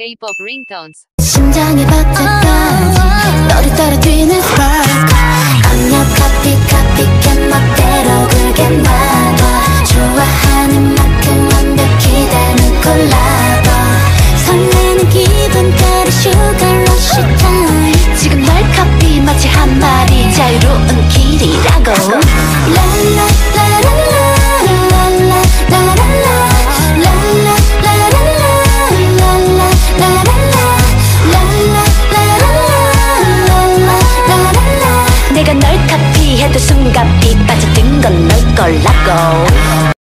K-pop ringtones. 심장이 벅차까지 너를 따라 뛰는 spark. 강력 copy copycat 멋대로 그게 나도 좋아하는 만큼 완벽히 닮은 콜라보. 설레는 기분 따라 sugar rush time. 지금 널 카피 마치 한 마리 자유로운 랄라 널 카피해도 순간 이 빠져든 건 널 걸라고.